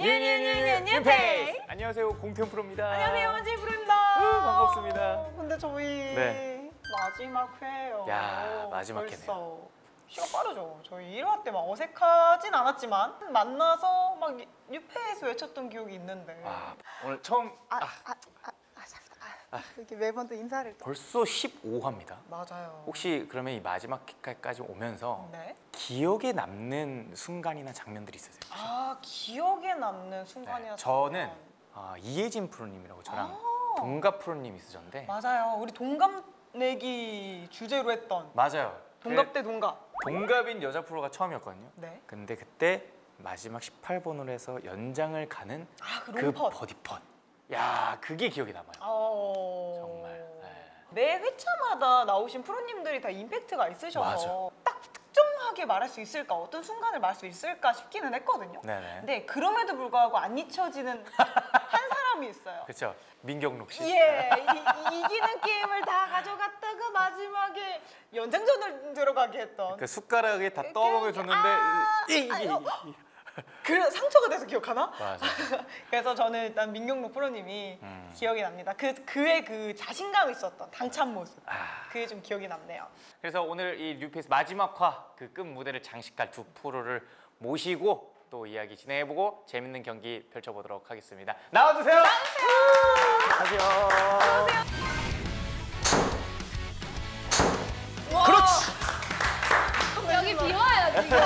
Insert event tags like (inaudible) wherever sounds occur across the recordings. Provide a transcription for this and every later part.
뉴뉴뉴뉴 뉴페이스. 안녕하세요 공태현 프로입니다. 안녕하세요 원진 프로입니다. 으, 반갑습니다. 근데 저희 네. 마지막 회예요. 야, 마지막 벌써. 시간 빠르죠. 저희 1화 때 막 어색하진 않았지만 만나서 막 뉴- 뉴페이스 외쳤던 기억이 있는데. 아, 오늘 처음 아, 아, 아, 아, 아, 아, 이렇게 매번 또 인사를. 또. 벌써 15화입니다. 맞아요. 혹시 그러면 이 마지막 회까지 오면서 네. 기억에 남는 순간이나 장면들이 있으세요? 아 기억에 남는 순간이었어요. 네, 저는 아, 이혜진 프로님이라고 저랑 아. 동갑 프로님 있으셨는데 맞아요. 우리 동갑 내기 주제로 했던 맞아요. 동갑 그대 동갑. 동갑인 여자 프로가 처음이었거든요. 네. 근데 그때 마지막 18번으로 해서 연장을 가는 아, 그그 롱펫. 버디 펫. 야, 그게 기억에 남아요. 어... 정말. 네. 매 회차마다 나오신 프로님들이 다 임팩트가 있으셔서 맞아. 딱 특정하게 말할 수 있을까 어떤 순간을 말할 수 있을까 싶기는 했거든요. 네네. 근데 그럼에도 불구하고 안 잊혀지는 (laughs) 한 사람이 있어요. 그렇죠. 민경록 씨. 예, 이, 기는 게임을 다 가져갔다가 마지막에 연장전을 들어가게 했던 그 숟가락에 다 떠먹여 줬는데 아, 이- 이- 아이고. 이- 그 상처가 돼서 기억하나? 맞아. (laughs) 그래서 저는 일단 민경록 프로님이 음. 기억이 납니다. 그 그의 그 자신감 있었던 당찬 모습. 아, 그게 좀 기억이 남네요. 그래서 오늘 이 뉴페이스 마지막 화그 끝 무대를 장식할 두 프로를 모시고 또 이야기 진행해보고 재밌는 경기 펼쳐보도록 하겠습니다. 나와주세요. 나와주세요. 그렇지. 여기 비와요 지금.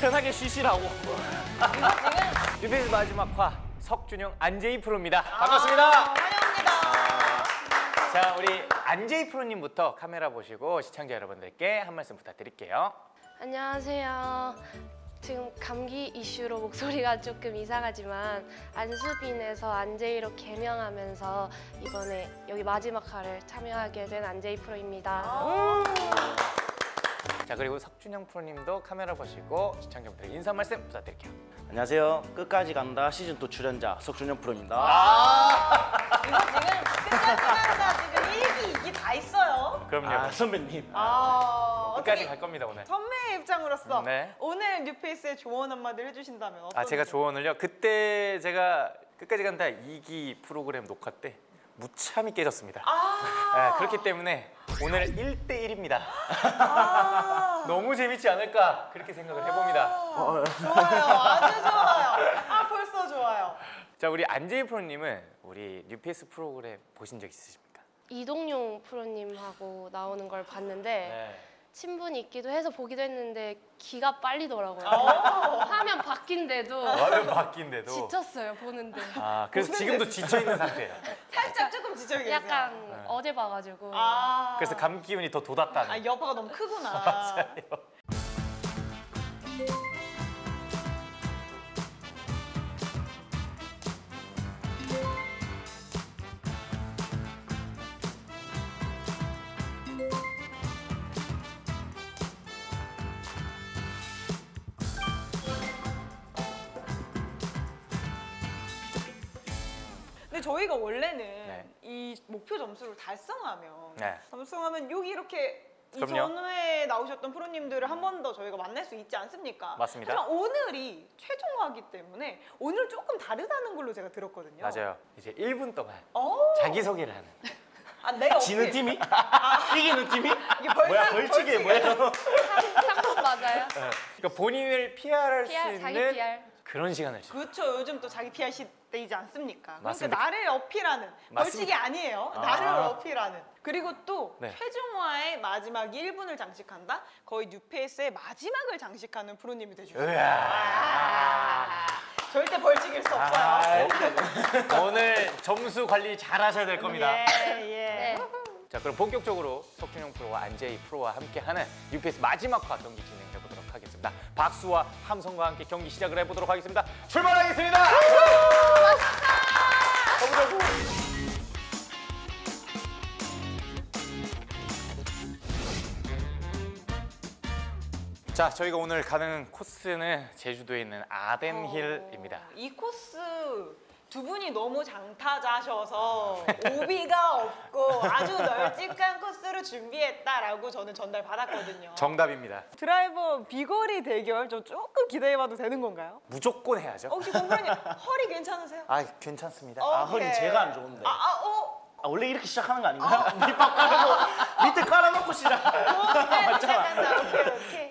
편하게 쉬시라고. 뉴페이스 마지막 화 석준영 안재희 프로입니다. 반갑습니다. 아, 환영합니다. 자, 우리 안재희 프로님부터 카메라 보시고 시청자 여러분들께 한 말씀 부탁드릴게요. 안녕하세요. 지금 감기 이슈로 목소리가 조금 이상하지만 안수빈에서 안제이로 개명하면서 이번에 여기 마지막 화를 참여하게 된 안제이 프로입니다. 자, 그리고 석준영 프로님도 카메라 보시고 시청자분들 인사 말씀 부탁드릴게요. 안녕하세요. 끝까지 간다 시즌 2 출연자 석준영 프로입니다. 이거 지금 끝까지 간다 지금 1기 2기 다 있어요. 그럼요. 아 선배님. 아 끝까지 어떻게 갈 겁니다 오늘. 선배의 입장으로서 네. 오늘 뉴페이스의 조언 한마디를 해주신다면 어떤? 아 제가 조언을요. 그때 제가 끝까지 간다 2기 프로그램 녹화 때 무참히 깨졌습니다. 아, 네, 그렇기 때문에 오늘 1대 1입니다. 아, (laughs) 너무 재밌지 않을까 그렇게 생각을 해봅니다. 좋아요, 아주 좋아요. 아 벌써 좋아요. 자 우리 안재희 프로님은 우리 뉴페이스 프로그램 보신 적 있으십니까? 이동용 프로님하고 나오는 걸 봤는데 네. 친분이 있기도 해서 보기도 했는데 기가 빨리더라고요. 어. 화면 바뀐데도 와면 바뀐데도. 지쳤어요 보는데. 아 그래서 지금도 지쳐 있는 상태예요. 살짝 조금 지쳐 계세요. 약간 네. 어제 봐가지고 아, 그래서 감기 기운이 더 돋았다는. 아 여파가 너무 크구나. (laughs) 맞아요. 저희가 원래는 네. 이 목표 점수를 달성하면 네. 달성하면 여기 이렇게 이 그럼요. 전후에 나오셨던 프로님들을 한 번 더 저희가 만날 수 있지 않습니까? 맞습니다. 하지만 오늘이 최종화기 때문에 오늘 조금 다르다는 걸로 제가 들었거든요. 맞아요. 이제 1분 동안 어? 자기 소개를 하는. 아, 내가 (laughs) 지는 어떻게- 팀이? (laughs) 이기는 팀이? 이게 벌칙, 뭐야 벌칙이 뭐야? 상품 맞아요? 그러니까 본인을 PR할 수 PR 있는 자기 PR. 그런 시간을 주죠. 그렇죠. 요즘 또 자기 PR 시대이지 않습니까? 맞습니다. 그러니까 나를 어필하는 벌칙이 맞습니다. 아니에요. 아. 나를 어필하는. 그리고 또 네. 최종화의 마지막 1분을 장식한다. 거의 뉴페이스의 마지막을 장식하는 프로님이. 으아. 아, 절대 벌칙일 수 없어요. 아, 오늘 점수 관리 잘 하셔야 될 겁니다. 예, 예. 네. 자, 그럼 본격적으로 석준영 프로와 안재희 프로와 함께하는 뉴페이스 마지막 화 경기 진행해 보도록 하겠습니다. 박수와 함성과 함께 경기 시작을 해보도록 하겠습니다. 출발하겠습니다. 가보자고. 자, 저희가 오늘 가는 코스는 제주도에 있는 아덴힐입니다. 어, 이 코스 두 분이 너무 장타자셔서 (laughs) 오비가 없고 아주 널찍한 코스를 준비했다라고 저는 전달 받았거든요. 정답입니다. 드라이버 비거리 대결 저 조금 기대해봐도 되는 건가요? 무조건 해야죠. 혹시 공부님 허리 괜찮으세요? 아 괜찮습니다. 아 오케이. 허리 제가 안 좋은데. 아, 아, 아, 어. 원래 이렇게 시작하는 거 아닌가요? 밑밥 깔고 밑에 깔아놓고 시작. 네, 맞잖아. 시작한다. 오케이, 오케이.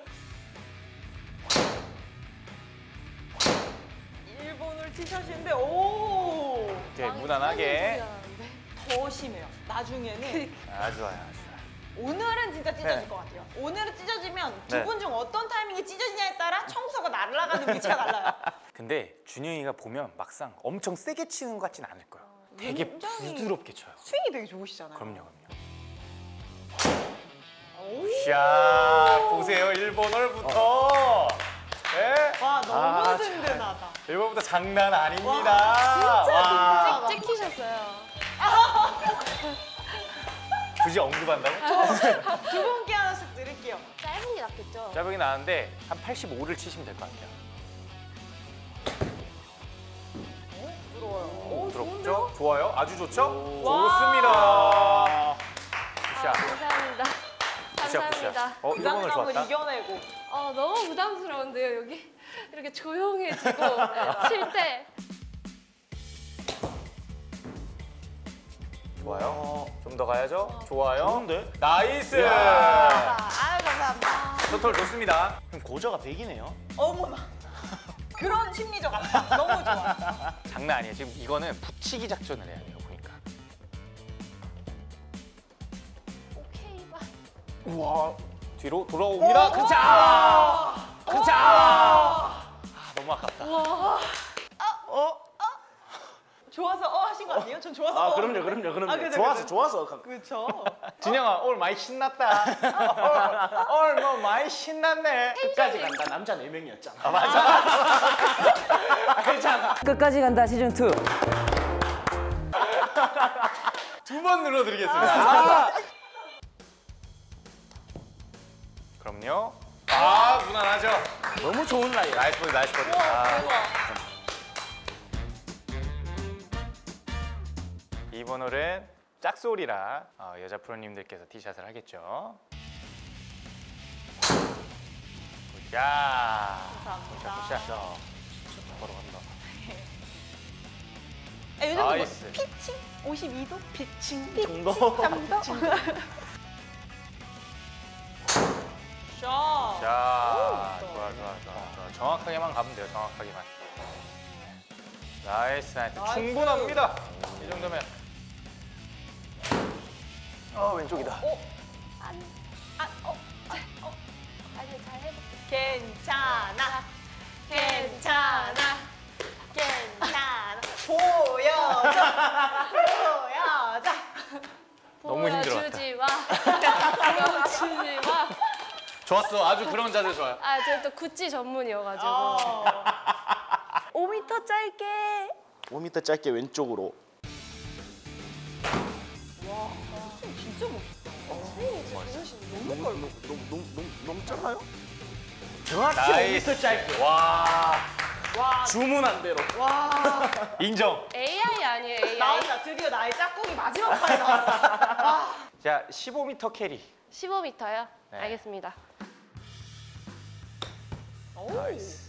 티셔츠인데 오. 이렇게 무난하게. 더 심해요. 나중에는 아 좋아요. 아주 좋아요. 오늘은 진짜 찢어질 네. 것 같아요. 오늘은 찢어지면 네. 두분 중 어떤 타이밍에 찢어지냐에 따라 청소가 날아가는 위치가 달라요. (laughs) 근데 준영이가 보면 막상 엄청 세게 치는 것 같진 않을 거예요. 되게 부드럽게 쳐요. 스윙이 되게 좋으시잖아요. 그럼요, 그럼요. 오. 자, 보세요. 일본어부터. 네? 와 너무 아, 든든하다. 일본부터 장난 아닙니다. 와, 진짜. 찍히셨어요. (laughs) 굳이 언급한다고? 두 분께 하나씩 드릴게요. 짧은 게 낫겠죠? 짧게 나왔는데 한 85를 치시면 될 것 같아요. 부드러워요. 오, 부드럽죠? 좋아요? 아주 좋죠? 와. 좋습니다. Good shot. 감사합니다. Good shot, 감사합니다. Good shot. 어, 부담감을. 이겨내고. 어, 너무 부담스러운데요, 여기? 이렇게 조용해지고 칠 때. 좋아요. 좀 더 가야죠? 좋아요. 좋은데? Nice. 아, 감사합니다. 토탈 좋습니다. 그럼 고저가 100이네요. 어머나. 그런 심리적 압박 너무 좋아. 장난 아니에요. 지금 이거는 붙이기 작전을 해야 돼요. 보니까. 오케이, 봐. 우와. 뒤로 돌아옵니다. 오! 그자. 그자. 아, 너무 아깝다. 우와. 어? 좋아서 어 하신 거 아니에요? 전 좋아서 아 어. 그럼요, 그럼요, 그럼요. 아, 그죠, 좋아서 그죠. 좋아서. 가- 그렇죠. 진영아 오늘 많이 신났다. 오늘, (laughs) 오늘 뭐 많이 신났네. 끝까지 간다. 남자 4 명이었잖아. 아 맞아. (laughs) 알잖아. 끝까지 간다 시즌 2. 두 번 눌러드리겠습니다. 아. 그럼요. 아 무난하죠. 너무 좋은 라인. Nice 버디 nice 버디. 아, 대박. 이번 홀은 짝수 홀이라 어, 여자 프로님들께서 티샷을 하겠죠. Good shot. 감사합니다. Good shot. 바로 간다. 아, 요즘 뭐 nice. 피칭 52도 피칭 정도. 정도. (laughs) 자, 좋아, 좋아, 좋아, 좋아. 정확하게만 가면 돼요. 정확하게만. Nice, nice. Nice. 충분합니다. 이 정도면. 어, 왼쪽이다. 안, 아, 어, 아니, 잘 해볼게. 괜찮아. 괜찮아. 괜찮아. 보여줘. 보여줘. 너무 힘들었다. (laughs) 보여주지 마. 보여주지 마. 좋았어. 아주 그런 자세 좋아요. 아, 제가 또 구찌 전문이어가지고. (laughs) 어. 5m 짧게. 5m 짧게 왼쪽으로. 와, 진짜 멋있다. 너무 너무 너무 너무 너무 넘잖아요? 정확히 nice. 5m 짧게. 와, 와, 주문한 대로. 와. (laughs) 인정. AI 아니에요, AI? 나온다. 드디어 나의 짝꿍이 마지막 판에 나왔다. (laughs) 자, 15m 캐리. 15m요? 네. 알겠습니다. 오. Nice.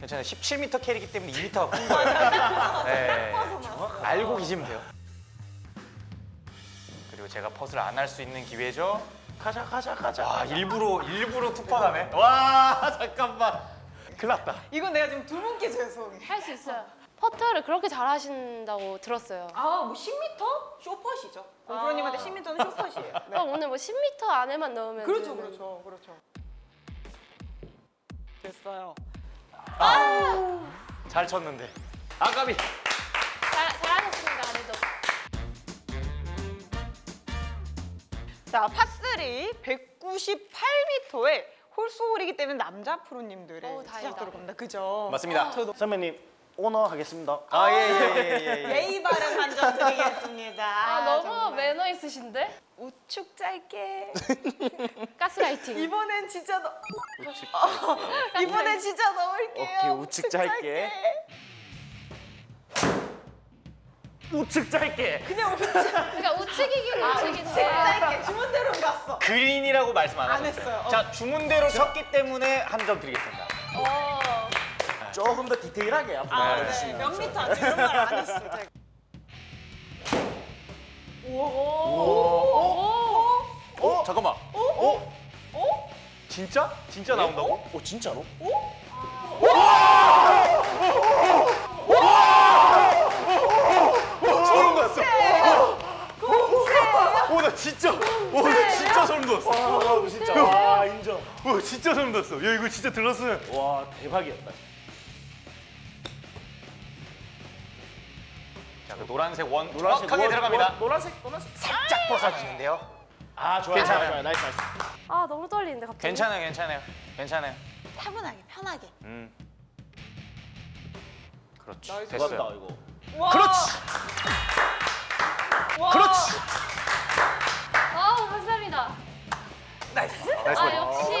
괜찮아요. 17m 캐리기 때문에 2m가 큰 거예요. 네. 알고 계시면 돼요. 그리고 제가 퍼트를 안 할 수 있는 기회죠. 가자 가자 가자. 와, 일부러 일부러 투파하네. 와, 잠깐만. 큰일 났다. 이건 내가 지금 두 분께 죄송해. 할 수 있어요. 퍼터를 그렇게 잘하신다고 들었어요. 아, 뭐 10m? 쇼퍼시죠. 공프로님한테 10m는 쇼퍼시예요. 네. 그럼 오늘 뭐 10m 안에만 넣으면 그렇죠, 되는- 그렇죠, 그렇죠. 됐어요. 잘 쳤는데. 아까비. 잘, 잘하셨습니다, 그래도. 자, 파3 198m의 홀수홀이기 때문에 남자 프로님들의 어우, 다행이다. 시작으로 갑니다. 그죠? 맞습니다. 저도 선배님 오너 하겠습니다. 아, 예, 예, 예, 예, 예. 예의 바른 판정 드리겠습니다. 아, 너무 정말. 매너 있으신데? 우측 짧게. 가스라이팅. 이번엔 진짜 너, 우측 이번엔 진짜 넣을게요. 오케이, 우측 짧게. 우측 짧게. 그냥 우측 그러니까 우측이긴 우측인데. 짧게 주문대로 갔어. 그린이라고 말씀 안 안 하셨어요. 했어요. 어. 자, 주문대로 쳤기 때문에 한 점 드리겠습니다. 어. 조금 더 디테일하게 앞으로 아, 네. 알려주시면. 몇 미터 안 돼. 이런 말 안 했어요. 제가. 어? 잠깐만. 어? 어? 진짜? 진짜 나온다고? 오 진짜로? 소름 돋았어. 오, 나 진짜, 오, 나 진짜 소름 돋았어. 와 진짜. 와 인정. 오, 진짜 소름 돋았어. 야, 이거 진짜 들었으면. 와 대박이었다. 그 노란색 원 노란색 정확하게 원, 들어갑니다. 원, 노란색 노란색. 살짝 벗어주는데요. 아 좋아요. 괜찮아요. 좋아요. Nice nice. 아 너무 떨리는데 갑자기. 괜찮아요, 괜찮아요, 괜찮아요. 차분하게 편하게. 음. 그렇지. Nice. 됐어요. 들어간다 이거. 와. 그렇지. 와. 그렇지. 아 감사합니다. Nice. Nice. 아. 역시.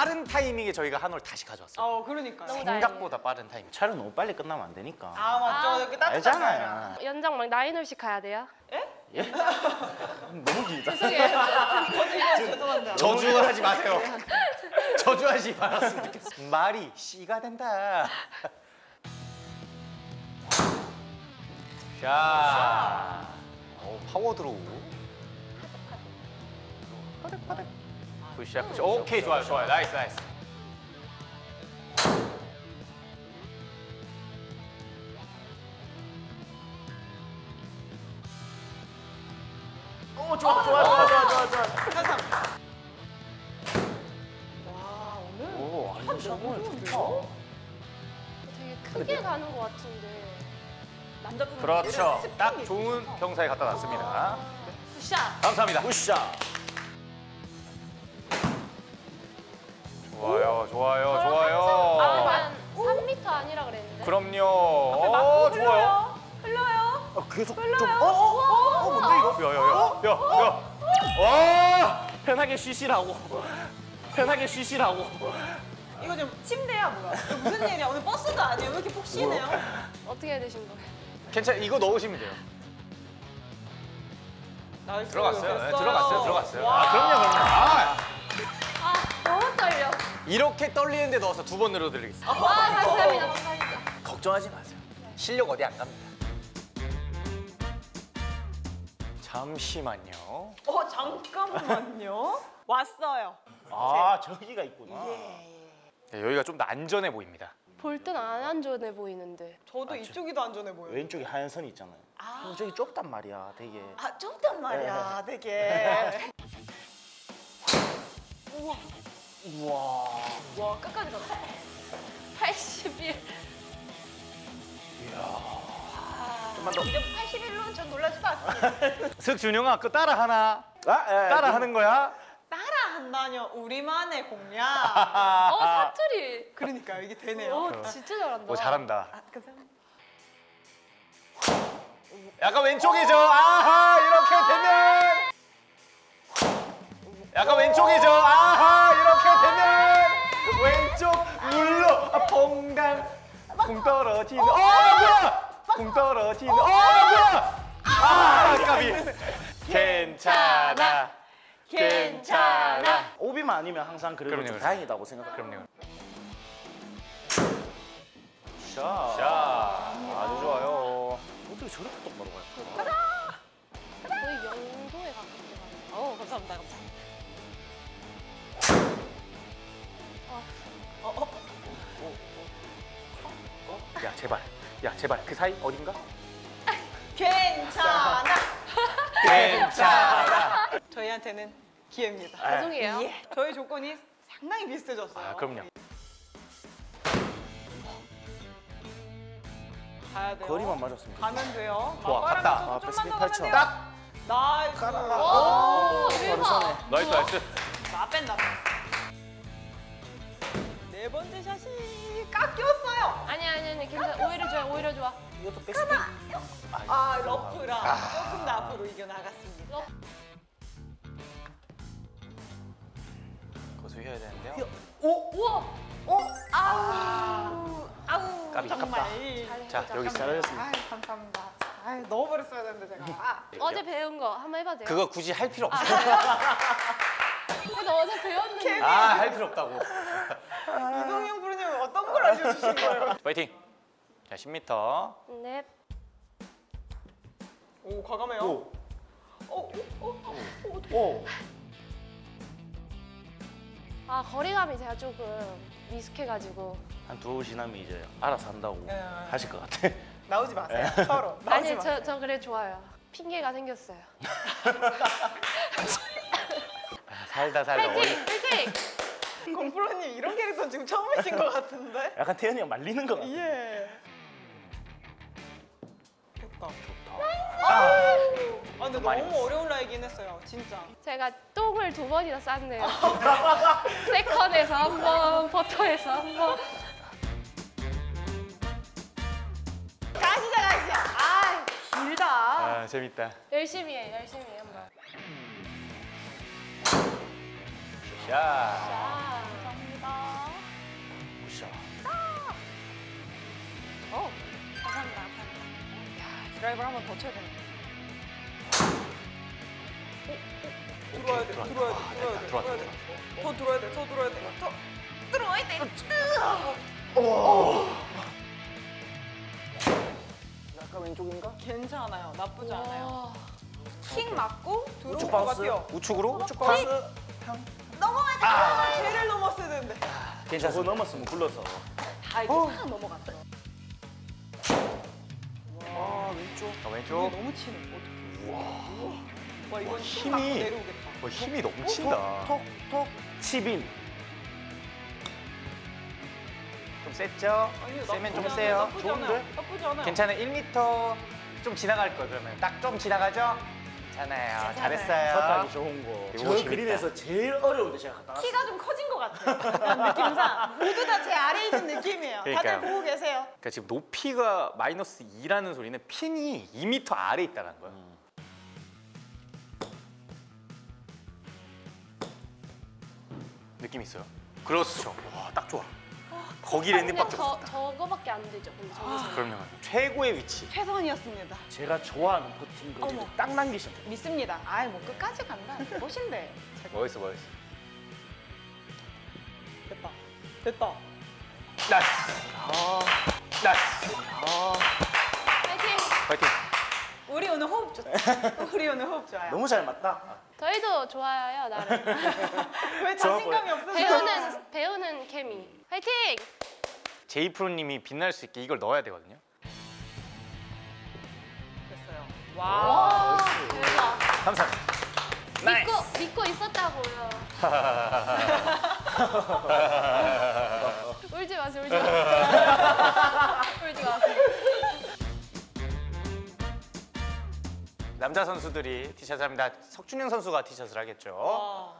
빠른 타이밍에 저희가 한홀 다시 가져왔어요. 어, 그러니까요. 너무 생각보다 빠른 타이밍. 차를 너무 빨리 끝나면 안 되니까. 아, 맞죠. 아. 이렇게 따뜻하잖아요. 알잖아요. 연장 막 nine홀씩 가야 돼요? 예? (laughs) 너무 길다. 죄송해요. (laughs) 죄송한데. 저주하지 마세요. (laughs) 저주하지 말았으면 좋겠어. 말이 씨가 된다. 자, 오, 파워 draw. 파득 파득. Good shot good shot. 오케이 좋아요 좋아요 nice nice. 오 좋아 좋아 좋아 좋아 좋아 좋아. 와, 오늘 오 아니 정말 좋다. 되게 크게 가는 것 같은데. 남자분은 그렇죠. 딱 좋은. 경사에 갖다 놨습니다. 굿샷. 감사합니다. 굿샷. 좋아요 좋아요 아, 좋아요. 난 3m 아니라 그랬는데. 그럼요. 어, 좋아요. 흘러요. 흘러요. 어, 계속 좀. 흘러요. 어, 어, 어, 뭔데 이거? 야 야 야 야. 야. 와. 편하게 쉬시라고. 편하게 쉬시라고. 이거 지금 침대야 뭐야? 이거 무슨 일이야? 오늘 버스도 아니에요? 왜 이렇게 푹 쉬네요? 어떻게 해야 되신 거예요? 괜찮. 이거 넣으시면 돼요. Nice. 들어갔어요. 네. 들어갔어요. 들어갔어요. 와. 아 그럼요 그럼요. 아, 아. 이렇게 떨리는데 넣어서 두 번 눌러드리겠습니다. 아 감사합니다. 감사합니다. 걱정하지 마세요. 실력 어디 안 갑니다. 잠시만요. 어 잠깐만요. 왔어요. 아 저기가 있구나. 네, 여기가 좀 더 안전해 보입니다. 볼 땐 안 안전해 보이는데. 저도 이쪽이 더 안전해 보여요. 왼쪽에 하얀 선이 있잖아요. 아. 어, 저기 좁단 말이야, 되게. 아 좁단 말이야, 되게. (laughs) 우와, 우와. 와 끝까지 갔다. 81. 좀만 더. 이게 81로는 전 놀라지도 않습니다. (laughs) 석준영아, 그 따라 하나? 아, 예, 따라 하는 거야? 따라 한다뇨, 우리만의 공략. (laughs) 어 사투리. 그러니까 이게 되네요. 어 진짜 잘한다. 오 잘한다. 아, 감사합니다. 약간 왼쪽이죠. 아하 이렇게 되면. 약간 왼쪽이죠. 아하 이렇게 되면 왼쪽 아, 퐁당 공 떨어지는. 어 뭐야? 공 떨어지는. 어 뭐야? 아 까비. 괜찮아. 괜찮아. 오비만 아니면 항상 그래도 그럼요, 좀 그럼요. 다행이다고 생각해요. 그럼요. 자, 자 아주 좋아요. 어떻게 저렇게 똑바로 갈까? 거의 영도에 가깝게 가네. 어, 감사합니다, 감사합니다. 야 제발. 야 제발 그 사이 어딘가? 괜찮아. 괜찮아. 저희한테는 기회입니다. 죄송해요. 예. 저희 조건이 상당히 비슷해졌어요. 아 그럼요. 가야 돼요. 거리만 맞았습니다. 가면 돼요. 좋아, 갔다. 아, 좀만 패스핀 더 가면 팔천. 돼요. 딱. 나이스. 오 대박. 나이스 나이스. 나 뺀다. 네 번째 샷이 깎였어 요. 아니 아니 아니 괜찮아. 오히려 좋아 오히려 좋아. 이것도 백스핀? 아, 러프라 조금 더 앞으로 이겨 나갔습니다. 고수해야 되는데요. 우와. 아우, 아우. 까비. 정말. 잘 자. 여기 잘하셨습니다. 아, 감사합니다. 아, 넣어버렸어야 되는데 제가. 아, 어제 배운 거 한번 해봐도 돼요? 그거 굳이 할 필요 없어. (laughs) 그래도 어제 배웠는데. 아, 할 필요 없다고. 알려주신 거예요? (laughs) 파이팅. 자, 10m. 네. 오, 과감해요. 오. 오, 오, 오, 오. 오. 아 거리감이 제가 조금 미숙해가지고. 한 두어 지나면 이제 알아서 한다고 예. 하실 것 같아. (laughs) 나오지 마세요. 서로. 나오지 아니 마세요. 저, 저 그래 좋아요. 핑계가 생겼어요. (laughs) 아, 살다 살다. 파이팅! 파이팅! (laughs) 공프로님 이런 캐릭터는 지금 처음이신 것 같은데? 약간 태연이가 말리는 것 같아. 예. 됐다. 아, 아, 근데 많이 너무 어려운 라이긴 했어요. 진짜. 제가 똥을 두 번이나 쌌네요. (laughs) 세컨에서 한 번, 버터에서 한 번. 가시자, 가시자. 아, 길다. 아, 재밌다. 열심히 해, 열심히 해 한번. 자, 자, 감사합니다. 굿샷. 어, 감사합니다. 감사합니다. 야, 드라이브를 한번 더 쳐야 되네. 어, 어, 들어와야 돼. 들어와야 아, 돼, 들어와야 됐다. 돼, 들어왔다, 들어와야 돼. 더 들어와야 돼, 더 들어와야 돼. 더 들어와야 돼. 약간 왼쪽인가? 괜찮아요. 나쁘지 않아요. 와. 킥 맞고 들어올 우측 것. 같아요. 우측으로? 우측. 넘어가야 돼. 아, 걔를 넘었어야 되는데. 저거 괜찮습니다. 넘었으면 굴러서. 다 이렇게 싹 넘어갔어. 아 왼쪽. 자, 이게 왼쪽. 너무 치네. 어떡해. 와, 이건 와, 힘 힘이- 내려오겠다. 어, 힘이 넘친다. 톡 톡 치빈. 좀 셌죠? 아니요, 세면 좀 세요. 않아요. 좋은데? 나쁘지 않아요. 괜찮아요. 1m 좀 지나갈 거 그러면 딱 좀 지나가죠? 괜찮아요. 잘했어요. 컷하기 좋은 거. 저. 그린에서 제일 어려운데 제가 갖다 놨어요. 키가 좀 커진 것 같아요. 느낌상 모두 다 제 아래에 있는 느낌이에요. 그러니까요. 다들 보고 계세요. 그러니까 지금 높이가 마이너스 2라는 소리는 핀이 2m 아래 있다는 거예요. 느낌 있어요. 그렇죠. 와, 딱 좋아. 거기 그냥 landing밖에 저, 없다. 저거밖에 안 되죠. 저기서. 그럼요. 최고의 위치. 최선이었습니다. 제가 좋아하는 퍼팅 거리를 어머. 딱 남기시면 돼요. 믿습니다. 아이 뭐 끝까지 간다. 멋있는데. 멋있어, 멋있어. 됐다. 됐다. Nice. Nice. 파이팅! 파이팅. 우리 오늘 호흡 좋다. (laughs) 우리 오늘 호흡 좋아요. 너무 잘 맞다. 저희도 좋아요, 나름. (laughs) 왜 자신감이 없으세요? 배우는, 배우는 케미. 파이팅! 제이 프로님이 빛날 수 있게 이걸 넣어야 되거든요. 됐어요. 와, 대박. 감사합니다. Nice. 믿고, 믿고 있었다고요. (laughs) 울지 마세요, 울지 마세요. (laughs) 울지 마세요. 남자 선수들이 티샷 합니다. 석준영 선수가 티샷을 하겠죠. 와.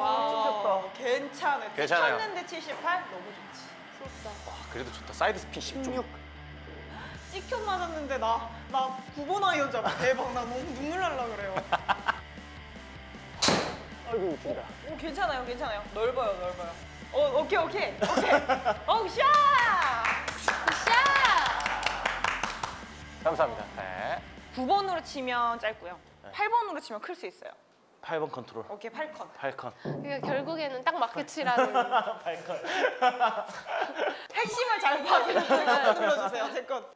와. 괜찮아요. 괜찮아요. 쳤는데 78 너무 좋지. 부럽다. 그래도 좋다. 사이드 스핀 16. 찍혀 맞았는데 나 나 9번 아이언 잡아. 대박. 나 너무 눈물 날라 그래요. (laughs) 아이고 웃긴다. 오 괜찮아요, 괜찮아요. 넓어요, 넓어요. 어, 오케이, 오케이, 오케이. (laughs) 어, 샷! 샷! 감사합니다. 네. 9번으로 치면 짧고요. 8번으로 치면 클 수 있어요. 8번 컨트롤. 오케이, 8컨. 8컨. 그러니까 결국에는 딱 맞게 치라는. 8컨. 핵심을 잘 파악해서 눌러주세요, 제 건.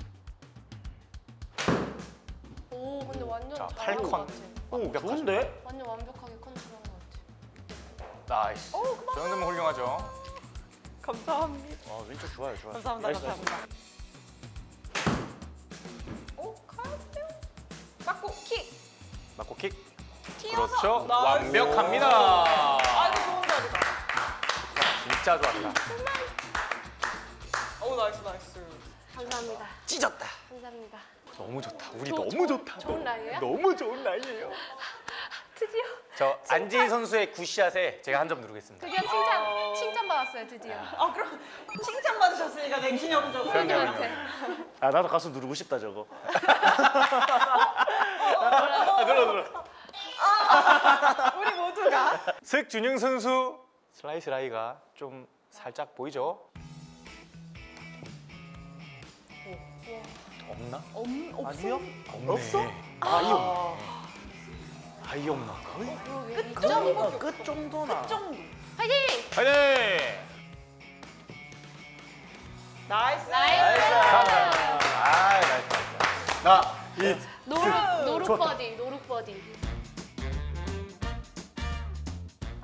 오, 근데 완전 자, 잘한 것 8컨. 같아. 오. 좋은데? 완전 완벽하게 컨트롤한 것 같아. Nice. 저 정도면 훌륭하죠. 감사합니다. 아 왼쪽 좋아요 좋아요. 감사합니다, 나이스, 나이스. 감사합니다. 오, 가세요. 맞고 킥. 맞고 킥. 그렇죠. 완벽합니다. 아이고, 좋은 자리다. 진짜 좋았다. 오, nice, nice. 감사합니다. 찢었다. 감사합니다. 너무 좋다. 우리 조- 너무 조- 좋다. 좋은 라인이에요? 너무 좋은 라인이에요. (laughs) 드디어 저 안재희 선수의 굿샷에 제가 한 점 누르겠습니다. 드디어 칭찬 칭찬 받았어요 드디어. 아, 그럼 칭찬 받으셨으니까 냉신형적으로. 그럼요, 그럼요. 선생님한테. 아 나도 가서 누르고 싶다 저거. 아, 눌러 눌러. (laughs) 우리 모두가. 석준영 선수 슬라이스 라이가 좀 살짝 보이죠? 없나? 없, 없어. 아니요? 없네. 없어? 아이 없나? 아이 없나? 그러게. 끝, 끝 정도나. 정도. 화이팅! 화이팅! Nice. Nice! 아, nice. 나 이. No look, no look 좋다. 버디, no look 버디.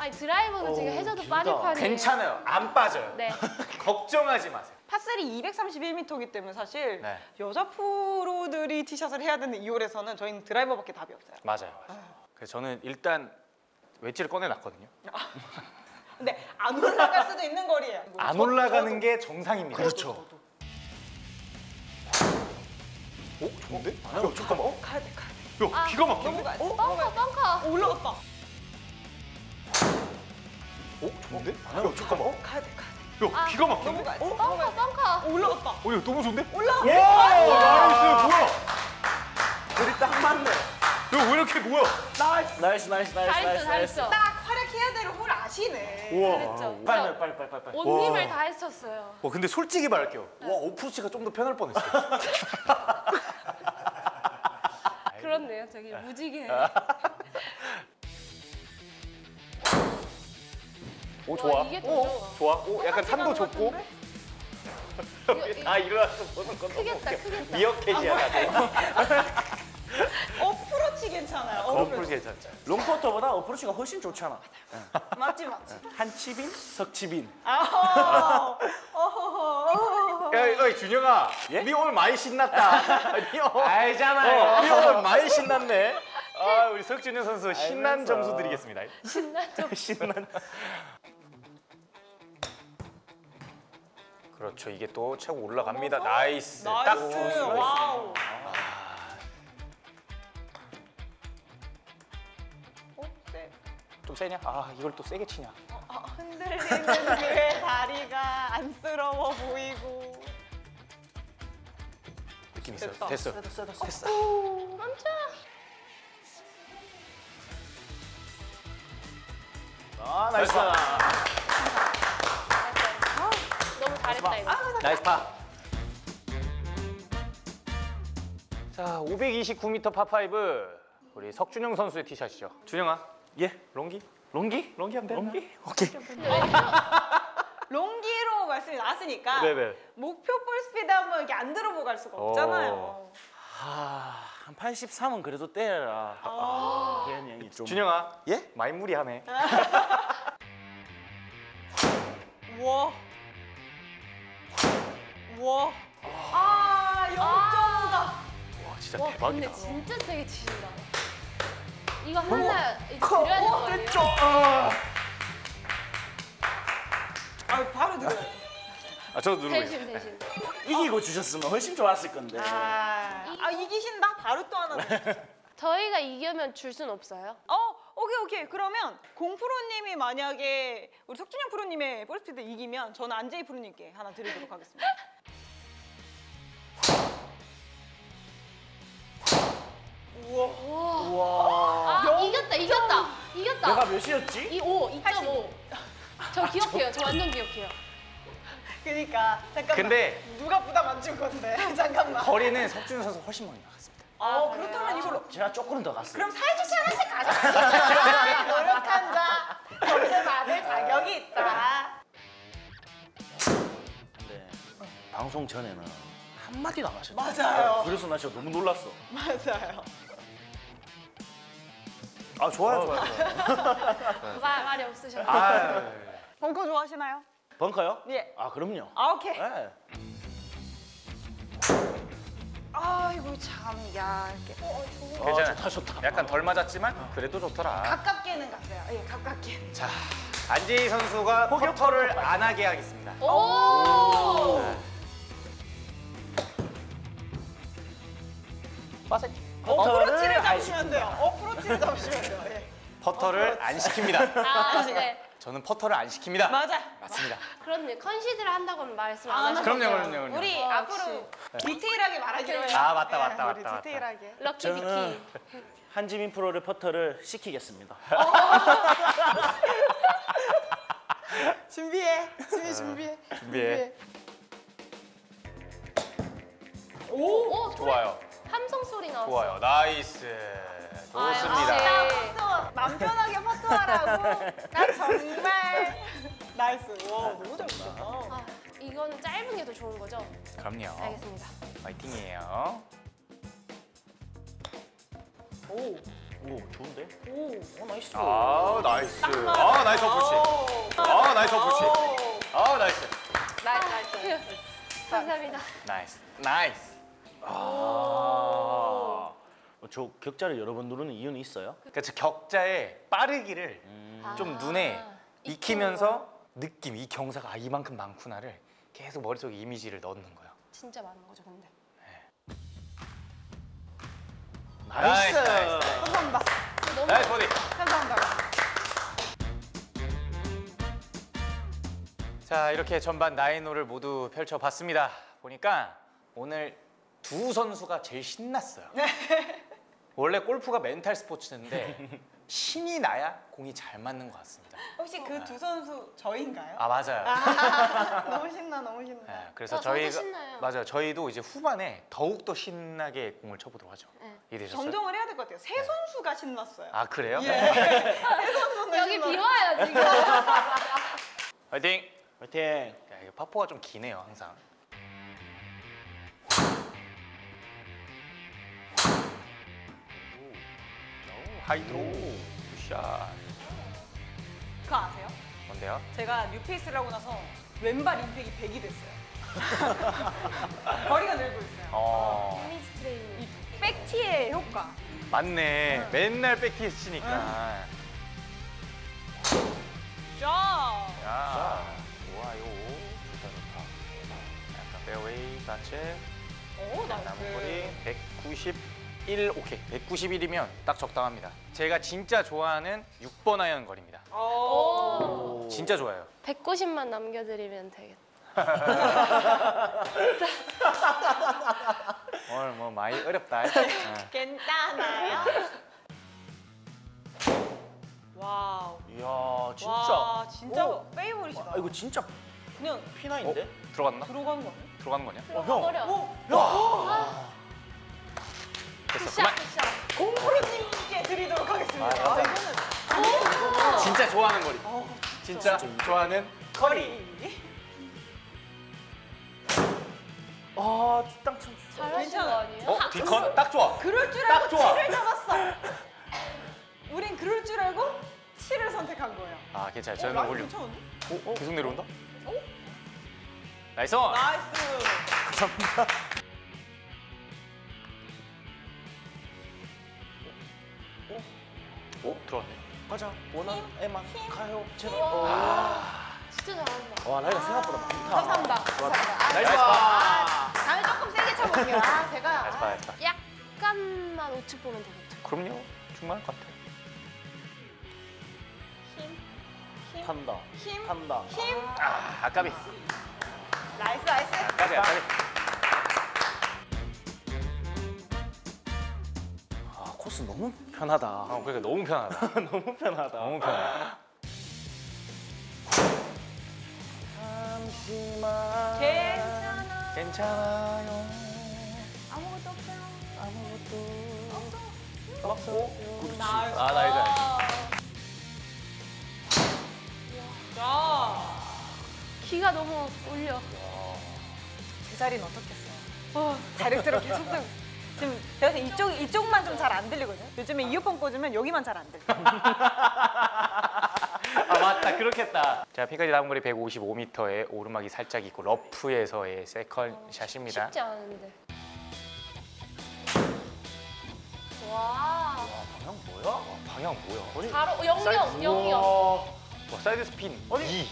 아니 드라이버는 지금 길다. 빠질 판이에요. 괜찮아요. 안 빠져요. 네. (laughs) 걱정하지 마세요. 파셀이 231m이기 때문에 사실 네. 여자 프로들이 티샷을 해야 되는 2홀에서는 저희는 드라이버밖에 답이 없어요. 맞아요. 맞아요. 그래서 저는 일단 웨지를 꺼내놨거든요. 근데 (laughs) 안 올라갈 수도 있는 거리예요. 안 저- 올라가는 저도. 게 정상입니다. 저도, 저도. 오, 좋은데? 야, 잠깐만. 어? 가야 돼, 가야 돼. 야, 기가 막힌데? 돼. 벙커, 벙커. 어, 올라갔다. 어, 좋은데? 야, 잠깐만. 어? 가야 돼, 가야 돼. 야, 기가 막힌데? 넘어가야 돼. 벙커, 벙커. 어, 올라갔다. 어, 야, 너무 좋은데? 올라갔다. Nice, 뭐야? 둘이 딱 맞네. 야, 왜 이렇게 뭐야? Nice. Nice, nice, nice, nice, nice. 딱 활약해야 될 홀 아시네. 우와. 빨리, 빨리, 빨리, 빨리. 온 힘을 와. 다 했었어요. 와, 근데 솔직히 말할게요. 와, 어프로치가 좀 더 편할 뻔했어요. (laughs) 그렇네요. 저기 무지개. (laughs) 오, 좋아. 와, 이게 더 좋아. 좋아. 오, 약간 산도 이거 다 (laughs) 일어나서 보는 건 너무 크겠다, 웃겨. 크겠다. 미어캣이야, 나도. (laughs) 어프로치 괜찮아요. 어프로치 어프로치. 괜찮죠. 롱포터보다 어프로치가 훨씬 좋잖아. 맞지, 맞지. 한치빈, 석치빈. 아허. 어허허. 야, 야, 준영아. 예? 니 오늘 많이 신났다. (laughs) 니 오늘, 알잖아요. 어, 니 오늘 많이 신났네. 아, 우리 석준영 선수 신난 알면서. 점수 드리겠습니다. 신나죠. 신난. 그렇죠. 이게 또 최고 올라갑니다. 넘어서? Nice. 딱 nice. 좋습니다. Wow. 어, 세. 좀 세냐? 아, 이걸 또 세게 치냐? 아, 흔들리는 그의 다리가 안쓰러워 보이고. 느낌 있어요. 됐다. 됐어. 됐어, 됐어, 됐어. 멈춰. 아, nice. 너무 잘했다 이거. 나이스 파. 자, 529m 파5 우리 석준영 선수의 티샷이죠. 준영아, 예, 롱기? 롱기? 롱기 하면 되나? 롱기? (laughs) 오케이. (laughs) 롱기로 말씀이 나왔으니까 네네. 목표 볼 스피드 한번 이렇게 안 들어보고 갈 수가 없잖아요. 아, 한 83은 그래도 때려라. 아. 대현 형이 좀. 준영아, 예? 많이 무리하네. 우와. 우와. 아, 0.5다. 와, 진짜 와 대박이다. 근데 진짜 세게 치신다. 이거 하나 이제 드려야 될거 아니에요? 됐죠. 아. 아, 바로 들어요. 아, 저도 누르고 있어요. 대신 대신. 이기고 주셨으면 훨씬 좋았을 건데. 아, 아, 이기신다? 바로 또 하나. 더. (laughs) 저희가 이기면 줄 순 없어요. 어, 오케이, 오케이. 그러면 공 프로님이 만약에 우리 석준영 프로님의 볼 스피드 이기면 저는 안재희 프로님께 하나 드리도록 하겠습니다. (laughs) 우와. 우와. 우와. 아 이겼다 이겼다 이겼다. 내가 몇이었지? 이 5, 2.5. 저 기억해요. 저 완전 기억해요. 그니까 잠깐만. 근데 누가 부담 안줄 건데 (laughs) 잠깐만. 거리는 석준영 선수 훨씬 많이 나갔습니다. 어 그렇다면 이걸로. 제가 조금 더 갔어요. 그럼 사회주시 하나씩 가자. (laughs) 노력한 자 점수 받을 자격이 있다. 방송 전에는 한 마디도 안 하셨죠. 맞아요. 그래서 나 진짜 너무 놀랐어. 맞아요. 아 좋아요, 좋아요. 말 (laughs) 말이 없으셨네. 아, 벙커 좋아하시나요? 벙커요? 예. 아 그럼요. 아 오케이. 네. 아이고 참 얇게. 어, 좋은. 괜찮아. 아, 좋다, 좋다. 약간 덜 맞았지만 그래도 좋더라. 가깝게는 갔어요. 예, 가깝게. 자, 안재희 선수가 퍼터를 안 하게 하겠습니다. 오. 빠세. 어프로치를 안 잡으시면 돼요. 어프로치를 잡으시면 돼요. 예. 퍼터를 안 시킵니다. (laughs) 아 네. 저는 퍼터를 안 시킵니다. 맞아. 맞습니다. 그렇네. 컨시드를 한다고는 말씀 아, 안 하셨어요. 그럼요, 그럼요, 그럼요. 우리 어, 앞으로 디테일하게 말하기로 해요. 아, 맞다, 예, 맞다, 우리 맞다, 맞다. 디테일하게. Lucky 저는 비키. 한지민 프로를 퍼터를 시키겠습니다. (laughs) 준비해. 준비 준비해. 준비해. 오, 오 좋아요. 함성 소리 나왔어. 좋아요. Nice. 좋습니다. 역시. 퍼터 맘 편하게 퍼터하라고. 나 (laughs) 정말 nice. 와 너무 잘 붙였다. 아, 이거는 짧은 게 더 좋은 거죠? 그럼요. 알겠습니다. 파이팅이에요. 오. 오 좋은데? 오. 어 nice. 아, nice. 아, nice 어프로치. 아, nice 어프로치. 아, 나이스. 나이스 나이스. (laughs) 감사합니다. 나이스. 나이스. 아. 어, 저 격자를 여러 번 누르는 이유는 있어요? 그러니까 저 격자의 빠르기를 좀 아, 눈에 익히면서 느낌, 이 경사가 아, 이만큼 많구나를 계속 머릿속에 이미지를 넣는 거예요. 진짜 많은 거죠, 근데. Nice, nice, nice. 감사합니다. 너무 nice 버디. 감사합니다. 자 이렇게 전반 나인홀을 모두 펼쳐봤습니다. 보니까 오늘 두 선수가 제일 신났어요. 원래 골프가 멘탈 스포츠인데 신이 나야 공이 잘 맞는 것 같습니다. 혹시 그 두 선수 저인가요? 아 맞아요. (laughs) 너무 신나 너무 신나. 네, 그래서 아, 저도 저희가 신나요. 맞아요. 저희도 이제 후반에 더욱 더 신나게 공을 쳐보도록 하죠. 네. 이해되셨어요? 정정을 해야 될 것 같아요. 세 선수가 신났어요. 아 그래요? 예. (laughs) 세 선수는 여기 신나. 비와요, 지금. (laughs) 화이팅! 화이팅. 야, 이거 파포가 좀 기네요 항상. high draw good shot. 그거 아세요? 뭔데요? 제가 뉴페이스를 하고 나서 왼발 impact이 100이 됐어요. (laughs) 거리가 늘고 있어요. 어 이미지 트레이닝. 이 back tee의 효과. 맞네. 맨날 back tee서 치니까. 자. 야 좋아요. 좋다 좋다. 약간 페어웨이 좌측. 오 nice. 거리 191 오케이 191이면 딱 적당합니다. 제가 진짜 좋아하는 6번 아이언 거리입니다. 오. 진짜 좋아요. 190만 남겨드리면 되겠다. (laughs) 오늘 뭐 많이 어렵다. 어. (laughs) 괜찮아요. 와우. 이야 진짜. 와 진짜 오. favorite이다. 아, 이거 진짜 그냥 pin high인데? 들어갔나? 들어간 거. 들어가는 거냐? 어, 형. 버려. 오. 됐어 그만. 공프로님께 드리도록 하겠습니다. 아, 감사합니다. 이거는 진짜 좋아하는 거리. 어, 진짜 좋아하는 거리. 아 땅참. 잘하신 괜찮아. 거 아니에요? 어 뒷컨 딱 좋아. 그럴 줄딱 알고 좋아. 치를 잡았어. (laughs) 우린 그럴 줄 알고 치를 선택한 거예요. 아 괜찮아. 어, 저는 라인 올려. 괜찮은데? 어, 계속 내려온다? 나이스. 나이스. 오 들어왔네. 가자. 원한 에만 가요. 제발. 와, 진짜 잘한다. 와 나이가 생각보다 많다. 감사합니다. 감사합니다. 나이스 아, 파. 다음에 조금 세게 쳐볼게요. 아, 제가 nice 파. nice 파. 약간만 우측 보면 되겠죠. 그럼요. 충분할 것 같아요. 힘, 힘, 탄다. 힘, 탄다. 힘. 아 아까비. nice, nice. 아까비 아까비. 코스 너무 편하다. 어 그러니까 너무 편하다. (laughs) 너무 편하다. 너무 편해. 잠시만. 괜찮아. 괜찮아요. 아무것도 없어요. 없어. nice. 아 nice. 자, 키가 너무 울려. 제 자리는 어떻겠어요? direct로 계속 좀 지금 그래서 이쪽 이쪽만 좀 잘 안 들리거든요. 요즘에 이어폰 꽂으면 여기만 잘 안 들려. 아 맞다 그렇겠다. 자 핀까지 남은 거리 155m에 오르막이 살짝 있고 러프에서의 second shot입니다. 쉽지 않은데. 와. 방향 뭐야? 와, 방향 뭐야? 아니, 바로 영영 side- 영영. 와 side spin 아니. 2.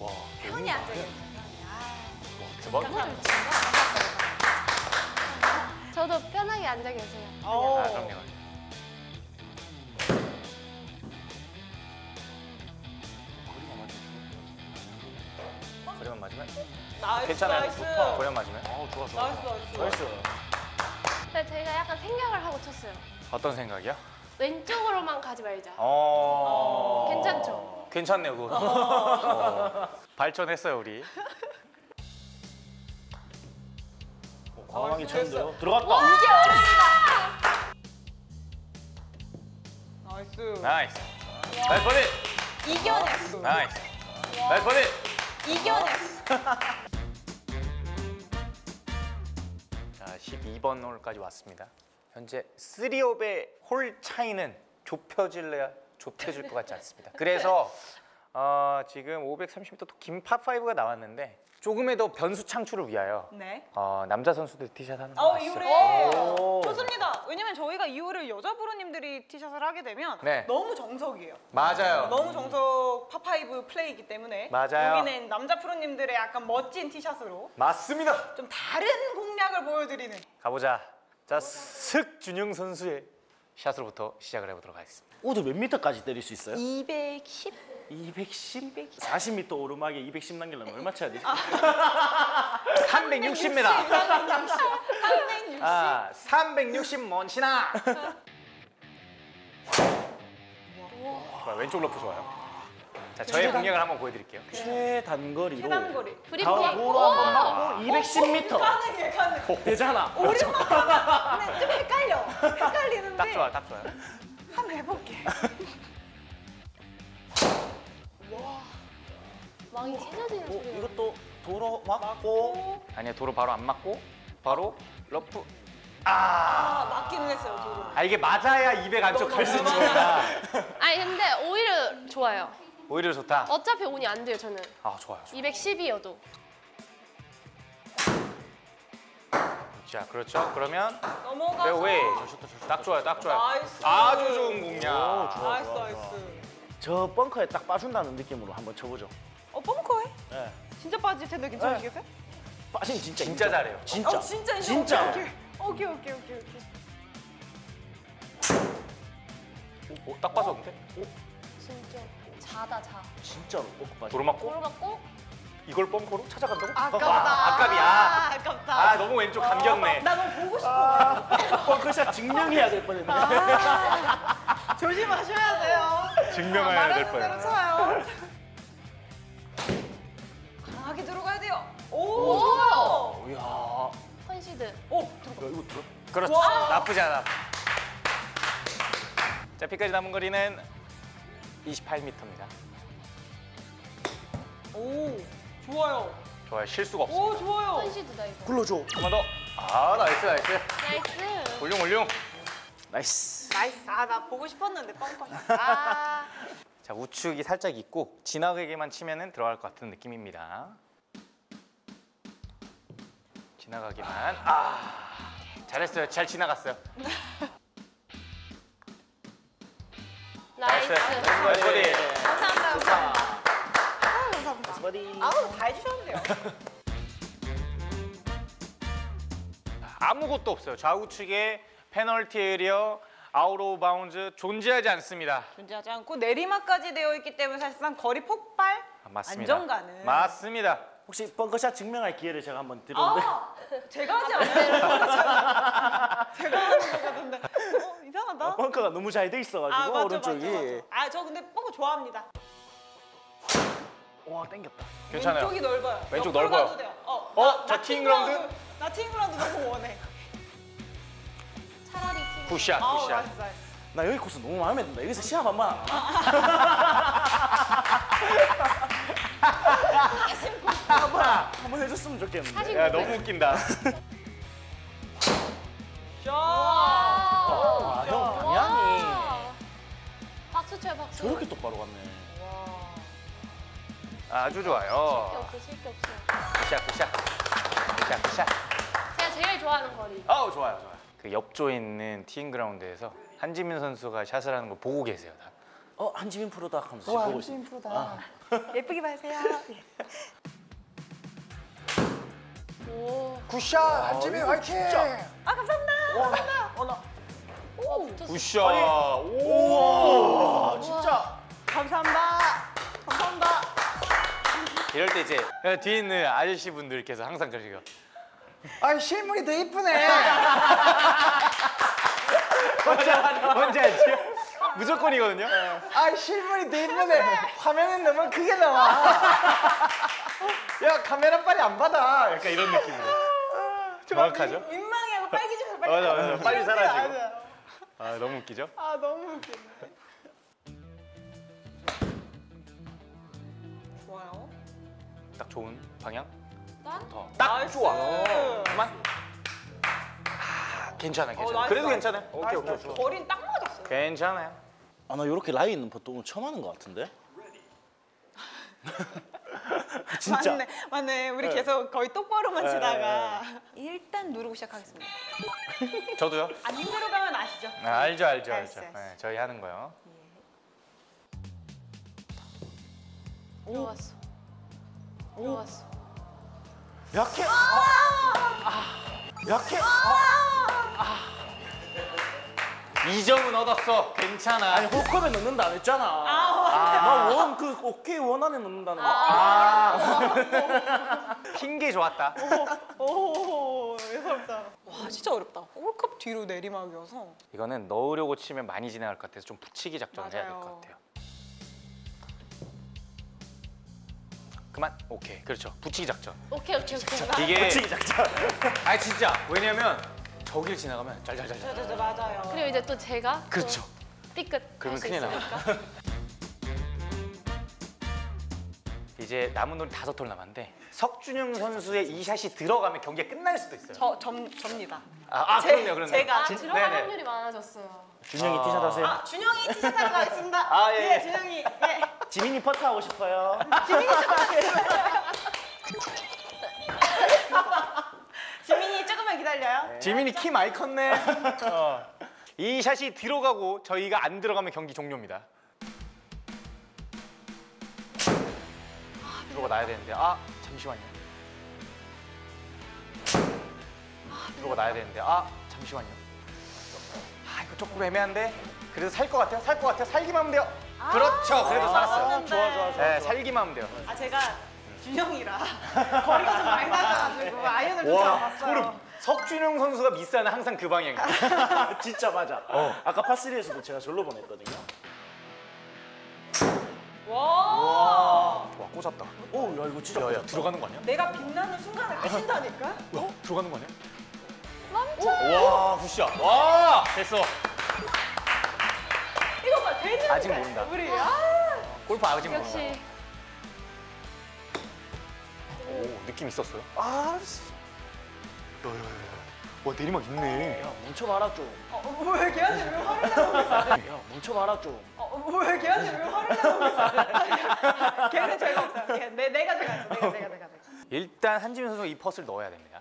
와 편히 앉아 계세요. 와, 대박. 저도 편하게 앉아 계세요. 아 그럼요. 거리만 맞으면 nice, 괜찮아요. nice. 거리만 맞으면. 어 좋아 nice, nice. nice. 근데 제가 약간 생각을 하고 쳤어요. 어떤 생각이야? 왼쪽으로만 가지 말자. 어. 괜찮죠? 괜찮네요 그거. 어. 발전했어요 우리. 과감하게. 쳤는데요. 들어갔다. 이게 어렵다. nice. nice. nice 버디. 이겨냈어. nice. nice 버디. 이겨냈어. (laughs) 자, 12번 홀까지 왔습니다. 현재 3 up의 홀 차이는 좁혀질래야 좁혀질 것 같지 않습니다. 그래서 어, 지금 530m 또 긴 파5가 나왔는데 조금의 더 변수 창출을 위하여 네. 어, 남자 선수들 티샷 하는 거 어 아시죠? 이후에 오. 좋습니다. 왜냐면 저희가 이후를 여자 프로님들이 티샷을 하게 되면 네. 너무 정석이에요. 맞아요. 너무 정석 파5 플레이이기 때문에 맞아요. 여기는 남자 프로님들의 약간 멋진 티샷으로 맞습니다. 좀 다른 공략을 보여드리는 가보자. 자, 승준영 선수의 샷으로부터 시작을 해보도록 하겠습니다. 우드 몇 미터까지 때릴 수 있어요? 210? 210? 40m 오르막에 210 남기려면 얼마 쳐야 되지? 360m. 360. 아, 360 먼치나. 좋아요. 왼쪽 러프 좋아요. 자, 저의 공략을 한번 보여드릴게요. 최단거리로 최단거리. 브리핑. 다 도로 한번 맞고 210m 가능해 가능. 되잖아. 오른만 (laughs) 가면 좀 헷갈려. 헷갈리는데 딱 좋아, 딱 좋아요. 한번 해볼게. (laughs) 망이 찢어지는 어, 소리가. 이것도 도로 맞고 아니야, 도로 바로 안 맞고 바로 러프. 아 맞기는 했어요 도로. 아 이게 맞아야 200 안쪽 갈 수 있는 거구나. 아니 근데 오히려 좋아요. 오히려 좋다. 어차피 운이 안 돼요 저는. 아 좋아요. 좋아요. 210이어도. 자 그렇죠. 그러면 넘어가서. 딱 좋아요, 딱 좋아요. nice. 아주 좋은 공략. 좋아, nice 좋아, nice. 저 벙커에 딱 빠준다는 느낌으로 한번 쳐보죠. 어 벙커에? 네. 진짜 빠질 텐데 괜찮으시겠어요? 빠진 진짜 진짜. 잘해요. 진짜. 어 진짜. 진짜. 오케이 오케이 오케이 오케이 오케이. 오, 딱 봐서 근데 진짜 자다 자. 진짜로 벙커 빠진. 도로 맞고 도로 맞고 이걸 뻥커로 찾아간다고? 아깝다. 아, 아깝이야. 아, 아깝다. 아 너무 왼쪽 감겼네. 나 너무 보고 싶어. (laughs) 벙커샷 증명해야 될 뻔했네. 아, (laughs) 조심하셔야 돼요. 증명해야 될 말하는 뻔. 대로 쳐요. 강하게 들어가야 돼요. 오, 오! 좋아요. 이야. 컨시드. 오, 야, 이거 들어. 그렇죠. 와. 나쁘지 않아. 자 핀까지 남은 거리는 28m입니다. 오, 좋아요. 좋아요. 실수가 없어. 오, 좋아요. 컨시드다 이거. 굴러줘. 한 번 더. 아 nice nice. nice. 훌륭 훌륭. nice. nice. 아, 나 보고 싶었는데 뻥뻥. (laughs) 아, 자 우측이 살짝 있고 지나가게만 치면은 들어갈 것 같은 느낌입니다. 지나가기만. 아 잘했어요. 잘 지나갔어요. nice. nice 버디. 감사합니다. 감사합니다. 아유, 감사합니다. 버디. 아우, 다 해주셨는데요. 아무것도 없어요. 좌우측에 페널티 에리어, 아웃 오브 바운즈 존재하지 않습니다. 존재하지 않고 내리막까지 되어 있기 때문에 사실상 거리 폭발 아, 맞습니다. 안정 가능. 맞습니다. 혹시 벙커샷 증명할 기회를 제가 한번 드렸는데 아, 제가 하지 않아요. (laughs) 제가 하는 거같은데 어, 이상하다. 벙커가 너무 잘 돼 있어가지고 아, 맞죠, 오른쪽이 맞죠. 아, 저 근데 벙커 좋아합니다. 와 땡겼다. 괜찮아요. 왼쪽이 넓어요. 왼쪽 넓어요. 어, 어, 나- 저? 티잉그라운드- 나 티잉그라운드 너무 원해. 차라리 팀. good shot, 아우, good shot. nice, nice. 나 여기 코스 너무 마음에 든다. 여기서 시합 한번. 한번 (laughs) 한번 해줬으면 좋겠는데. 야 너무 웃긴다. 샷. 와, 형 방향이 와. 박수 쳐요 박수. 저렇게 똑바로 갔네. 아주 좋아요. 없어 실수가 없어. 굿샷, 굿샷. 굿샷, 굿샷. 제가 제일 좋아하는 거리. 아우 좋아요, 좋아요. 그 옆조에 있는 티잉 그라운드에서 한지민 선수가 샷을 하는 걸 보고 계세요. 다. 어 한지민 프로다 하면서 보고 있어. 프로다. (laughs) 예쁘게 봐세요. 오. good shot, 한지민 화이팅! 아, 감사합니다. 어, 나. 오. good shot. 오. 아 진짜. 감사합니다. 감사합니다. 이럴 때 이제 뒤에 있는 아저씨 분들께서 항상 그러시고 아 실물이 더 이쁘네. 뭔지 알지? 무조건이거든요. 아 실물이 더 이쁘네. 화면은 너무 크게 나와. 야 카메라 빨리 안 받아. 약간 이런 느낌으로. 정확하죠? 민- 민망해하고 빨개지면서 빨리. 맞아, 맞아. 빨리 사라지고. 맞아요. 아 너무 웃기죠? 아 너무 웃기네. 좋아요. 딱 좋은 방향. 난? 더. 딱 nice. 좋아. 그만. 아, 괜찮아, 괜찮아. nice, 그래도 nice. 괜찮아요. 오케이, 오케이, nice, 오케이. 거리는 딱 맞았어요. 괜찮아요. 아 나 이렇게 라인 오늘 처음 하는 것 같은데? (laughs) 진짜. 맞네, 맞네. 우리 계속 거의 똑바로만 치다가 일단 누르고 시작하겠습니다. (laughs) 저도요. 안 누르가면 아시죠? 아, 알죠, 알죠, 알죠, 알죠. 네, 저희 하는 거요. 들어갔어. 들어갔어. 약해. 아, 약해. 아. 2점은 얻었어. 괜찮아. 아니 호컵에 넣는다 안 했잖아. 아, 나원그 오케이 원 안에 넣는다는 거. 아. 핑계 좋았다. 오, 무섭다. 와, 진짜 어렵다. 홀컵 뒤로 내리막이어서. 이거는 넣으려고 치면 많이 진행할 것 같아서 좀 붙이기 작전을 해야 될 맞아요. 것 같아요. 그만. 오케이. 그렇죠. 붙이기 작전. 오케이 오케이 오케이. 이게 붙이기 작전. (laughs) 아 진짜. 왜냐면 저길 지나가면 짤짤짤짤. 네, 네, 맞아요. 그리고 이제 또 제가 또 그렇죠. 삐끗 그러면 큰일 나. 있으니까. (laughs) 이제 남은 홀 다섯 홀 남았는데 석준영 선수의 이 샷이 들어가면 경기가 끝날 수도 있어요. 저, 점, 접니다. 아, 아 제- 그럼요, 그럼요. 제가 아 진- 들어갈 네네. 확률이 많아졌어요. 준영이 아. 티샷 하세요. 아, 준영이 티샷 하러 가겠습니다. 아, 예, 네, 예. 준영이. 네. 지민이 퍼트 하고 싶어요. (laughs) 지민이 조금만 기다려요. 지민이 키 많이 컸네. 어. 이 샷이 들어가고 저희가 안 들어가면 경기 종료입니다. 들어가 놔야 되는데 아 잠시만요. 들어가 놔야 되는데 아 잠시만요. 아 이거 조금 애매한데 그래도 살 것 같아요. 살 것 같아요. 살기만 하면 돼요. 그렇죠. 그래도 살았어요. 좋아, 좋아, 좋아. 네, 살기만 하면 돼요. 아, 제가 준영이라 (laughs) 거리가 좀 많이 나가가지고 아이언을 좀 와 잡았어요. 소름. 석준영 선수가 미스하는 항상 그 방향이야. (laughs) 진짜 맞아. 아까 파3에서도 제가 절로 보냈거든요. 와. 와 꽂았다. 오, 야 이거 진짜 야야 꽂았다. 들어가는 거 아니야? 내가 빛나는 순간을 하신다니까? 어? 들어가는 거 아니야? 멈춰. 와 굿샷. 와 됐어. 이거 봐, 되는데. 아직 모른다. 우리. 아. 골프 아직 모른다. 역시 오 느낌 있었어요. 아, 씨. 야 야 야. 와 내리막 있네. 야 멈춰봐라 좀. 어, 왜 걔한테 왜 화를 내고 있어? 야 멈춰봐라 좀. 어, 왜 걔한테 왜 화를 내고 있어? 걔는 죄가 없어요. 걔, 내, 내가 죄가 있어. 내가, 내가, 내가. 내가. 일단 한지민 선수가 이 퍼스를 넣어야 됩니다.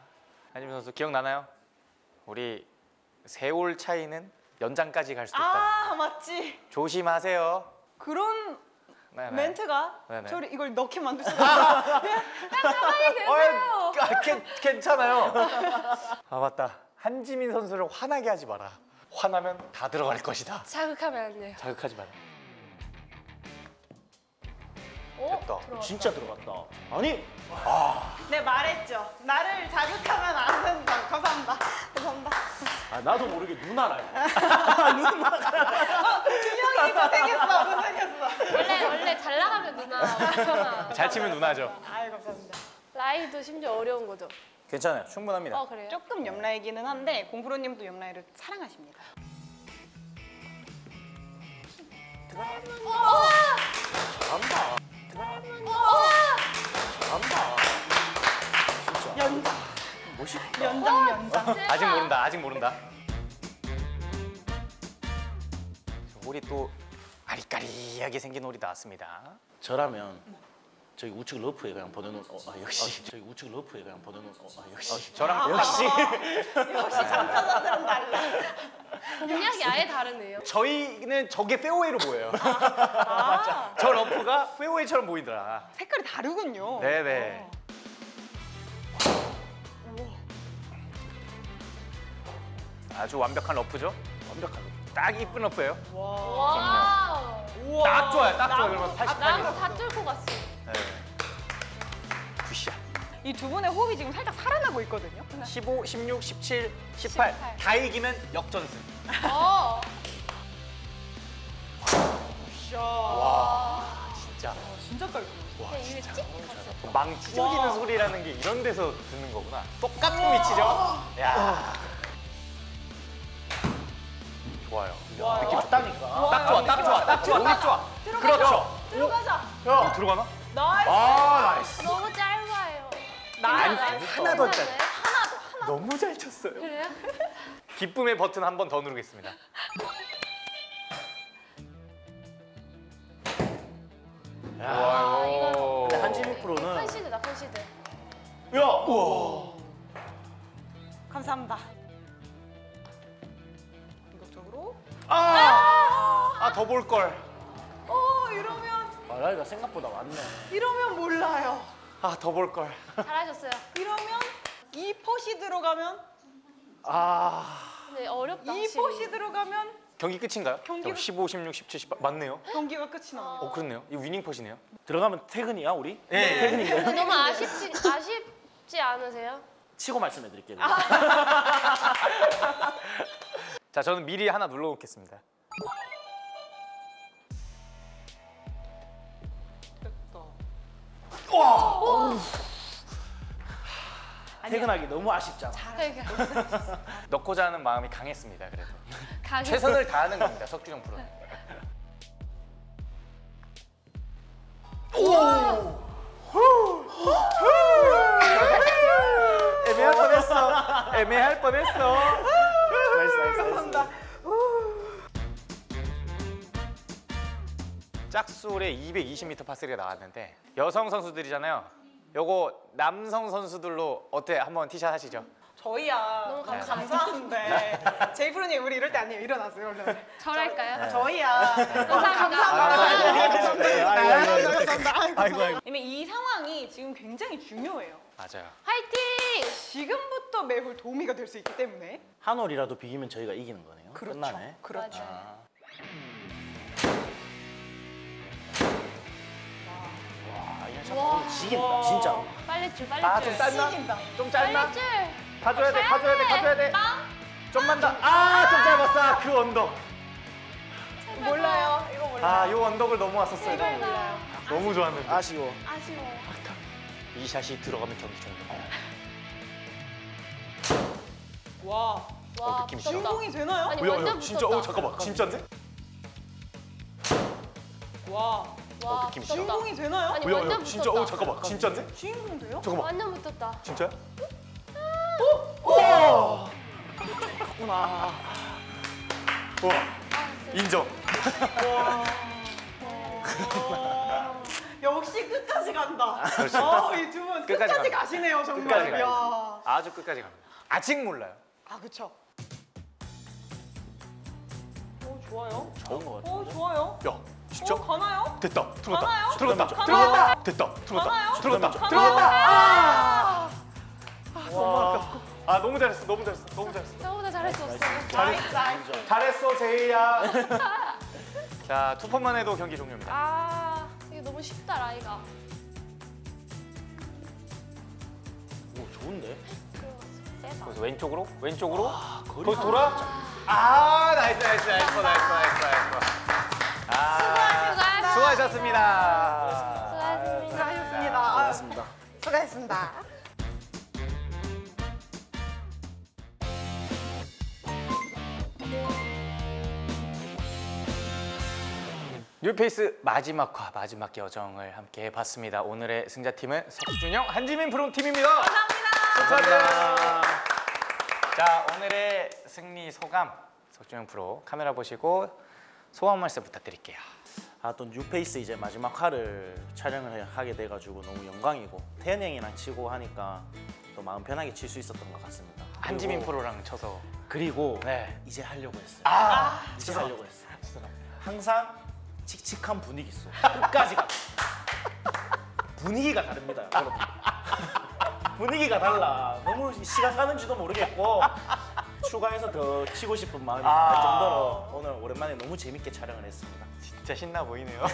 한지민 선수 기억나나요? 우리 세올 차이는 연장까지 갈 수도 있다. 아, 맞지. 조심하세요. 그런 네네. 멘트가 네네. 저를 이걸 넣게 만들 수가 있어. 어이, 아, 괜- 괜찮아요. 아 맞다. 한지민 선수를 화나게 하지 마라. 화나면 다 들어갈 것이다. 자극하면 안 돼요. 자극하지 마라. 오 됐다. 들어갔다. 진짜 들어갔다. 아니, 네, 말했죠. 나를 자극하면 안 된다. 감사합니다. 감사합니다. 아, 나도 모르게 누나라. 준영이 고생했어. 고생했어. 원래 원래 잘 나가면 누나. 잘 치면 누나죠. 아이, 감사합니다. 라이도 심지어 어려운 거죠. 괜찮아요. 충분합니다. 어 그래요? 조금 옆라이기는 한데 공프로님도 옆라이를 사랑하십니다. 잘한다. 잘한다. 진짜. 연장, 멋있다. 연장, 연장. 아직 모른다. 아직 모른다. 홀이 또 아리까리하게 생긴 홀이 나왔습니다. 저라면 저기 우측 러프에 그냥 보내놓은 어, 아, 역시 저기 우측 러프에 그냥 보내놓은 어, 아, 역시 저랑 역시 역시 장타자들은 달라. 공략이 아예 다르네요. 저희는 저게 페어웨이로 보여요. 아, 저 러프가 페어웨이처럼 보이더라. 색깔이 다르군요. 네네. 아주 완벽한 러프죠? 완벽한 러프. 딱 이쁜 러프예요. 와. 우와. 딱 좋아요. 딱 좋아요. 그러면 다88 나무 이상. 다 뚫고 갔어. 네. good shot. 이 두 분의 호흡이 지금 살짝 살아나고 있거든요. 15, 16, 17, 18. 18. 다 이기면 역전승. 어. 와. 진짜 진짜 깔끔. 와 입에 진짜. 망 찢어지는 소리라는 게 이런 데서 듣는 거구나. 똑같은 위치죠? 야. 좋아요. 와요. 왔다니까. 딱 좋아, 딱 좋아, 딱 좋아, 딱 좋아. 들어가자. 그렇죠. 들어가자. 어, 들어가나? nice. 아, nice. 너무 짧아요. nice. 하나 더 괜찮아요? 너무 잘 쳤어요. 그래요? 기쁨의 버튼 한 번 더 누르겠습니다. 아, 이거 근데 한지민 프로는 컨시드다 컨시드. 야, 우와. 감사합니다. 이것저것. 아, 더 볼 걸. 어 이러면 아, 나이가 생각보다 많네. 이러면 몰라요. 아, 더 볼 걸. 잘하셨어요. 이러면 이 퍼시 들어가면 아, 근데 어렵다. 이 확실히. 퍼시 들어가면 경기 끝인가요? 경기가- 15, 16, 17, 18 맞네요. 경기가 끝이 납니다. 어, 그렇네요. 이 위닝 컷이네요. 들어가면 퇴근이야, 우리? 예. 퇴근인가요? 근데 너무 아쉽지 아쉽지 않으세요? 치고 말씀해 드릴게요. (laughs) 자, 저는 미리 하나 눌러 놓겠습니다. 퇴근하기 너무 아쉽잖아. 넣고자 하는 마음이 강했습니다. 그래도 가게 최선을 다하는 겁니다. 석준영 프로는. 애매할 뻔했어. 애매할 뻔했어. nice, nice. 짝수의 220m par three가 나왔는데 여성 선수들이잖아요. 요거 남성 선수들로 어때? 한번 티샷 하시죠. 저희야 너무 감사합니다. 감사한데 (laughs) 제이 프로님 우리 이럴 때 아니에요. 일어나세요 얼른. 절할까요? 저희야 너무 감사합니다. 감사합니다. 감사합니다. 아이고, 아이고. 이미 이 상황이 지금 굉장히 중요해요. 맞아요. 화이팅! 지금부터 매홀 도움이가 될 수 있기 때문에 한 홀이라도 비기면 저희가 이기는 거네요. 그렇죠. 끝나네. 그렇죠. 맞아 요. 와, 이거 참 와. 오늘 지긴다, 진짜로. 빨래줄 빨래줄. 아, 좀 짧나? 이긴다. 좀 짧나? 빨래줄. 가져야 돼, 가져야 돼, 가져야 돼. 빵. 좀만 더. 아, 좀 짧았어. 아, 그 언덕. 몰라요. 이거 몰라요. 아, 요 언덕을 넘어왔었어요. 너무. 나. 너무 좋았는데. 아쉬워. 아쉬워. 이 샷이 들어가면 경기 종료. 와 와, 느낌 붙었다. 주인공이 되나요? 아니 야, 완전 야, 진짜, 붙었다. 어, 잠깐만. 진짜인데? 와 와, 어, 느낌 붙었다. 주인공이 되나요? 아니 야, 야, 완전 진짜, 붙었다. 어, 잠깐만. 진짜인데? 주인공 돼요? 잠깐만. 완전 붙었다. 진짜야? 했구나. 와, 인정. 역시 끝까지 간다. 그렇지. 어, 이두 분 끝까지 끝까지. 가시네요 정말. 끝까지 가요. 야. 아주 끝까지 갑니다. 아직 몰라요. 아 그쵸. 오 좋아요. 좋은 거 같아. 오 좋아요. 야, 진짜? 오 가나요? 됐다. 들어갔다. 가나요? 들어갔다. 가나요? 들어갔다. 됐다. 들어갔다. 가나요? 들어갔다. 가나요? 들어갔다. 아! 와. 아, 너무 잘했어. 너무 잘했어. 너무 잘했어. 저보다 잘할 수 없어요. nice nice. 잘했어, 제이야. (laughs) 자, two putt만 해도 경기 종료입니다. 아, 이게 너무 쉽다 라이가. 오, 좋은데? 거기서 왼쪽으로, 왼쪽으로. 거기 돌아. 아, nice, nice, nice, nice, nice. 수고하셨습니다. 수고하셨습니다. 수고하셨습니다. 수고하셨습니다. 뉴페이스 마지막화 마지막 여정을 함께 해봤습니다. 오늘의 승자팀은 석준영 한지민 프로 팀입니다. 감사합니다. 자 오늘의 승리 소감 석준영 프로 카메라 보시고 소감 말씀 부탁드릴게요. 아, 또 뉴페이스 이제 마지막 화를 촬영을 해- 하게 돼가지고 너무 영광이고 태현 형이랑 치고 하니까 또 마음 편하게 칠 수 있었던 것 같습니다. 한지민 프로랑 쳐서 그리고 네. 이제 하려고 했어요. 아 이제 하려고 했어요. 항상 칙칙한 분위기 속 끝까지 가. 분위기가 다릅니다, 여러분. (laughs) 분위기가 달라. 너무 시간 가는지도 모르겠고 추가해서 더 치고 싶은 마음이 아. 들 정도로 오늘 오랜만에 너무 재밌게 촬영을 했습니다. 진짜 신나 보이네요.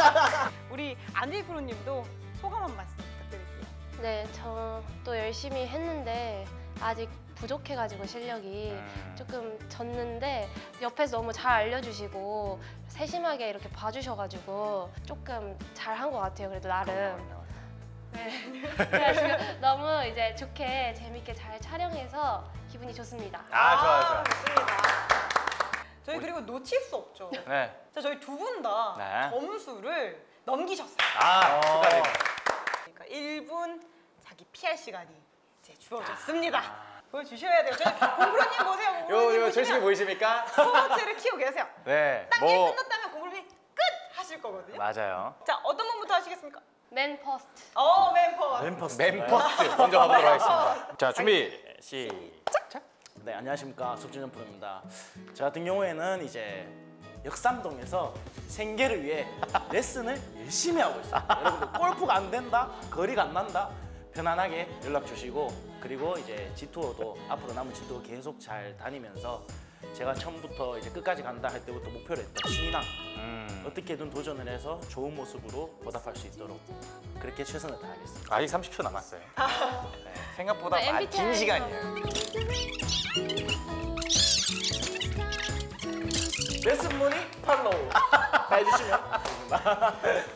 (laughs) 우리 안지 프로님도 소감 한 말씀 부탁드릴게요. 네, 저 또 열심히 했는데 아직 부족해가지고 실력이 음. 조금 졌는데 옆에서 너무 잘 알려주시고 세심하게 이렇게 봐주셔가지고 조금 잘한 것 같아요. 그래도 나름. 그럼요. 네. (laughs) 너무 이제 좋게 재밌게 잘 촬영해서 기분이 좋습니다. 아 좋아요 좋아요. 좋습니다. 저희 그리고 놓칠 수 없죠. 네. 자, 저희 두 분 다 네. 점수를 넘기셨어요. 아 축하드립니다. 그러니까 1분 자기 PR 시간이 이제 주어졌습니다. 보여주셔야 돼요. 저희 공부로님 (laughs) 보세요. 공부로님 요, 요 절식이 보이십니까? 스포츠를 키우고 계세요. (laughs) 네. 딱뭐1 끝났다면 공부로님 끝 하실 거거든요. 맞아요. 자, 어떤 분부터 하시겠습니까? 맨 퍼스트. 어, 멤버. 멤퍼스. 맨퍼스트 먼저 가보도록 하겠습니다. 자 준비. 시작. 네 안녕하십니까 석준현 프로입니다. 저 같은 경우에는 이제 역삼동에서 생계를 위해 (laughs) 레슨을 열심히 하고 있습니다. 여러분들 골프가 안 된다, 거리가 안 난다, 편안하게 연락 주시고 그리고 이제 G2도 앞으로 남은 G2 계속 잘 다니면서 제가 처음부터 이제 끝까지 간다 할 때부터 목표를 했던 신인왕 음. 어떻게든 도전을 해서 좋은 모습으로 보답할 수 있도록 그렇게 최선을 다하겠습니다. 아직 30초 남았어요. 네, 생각보다 네, 많이 긴 시간이에요. 레슨 문의 팔로우 해주시면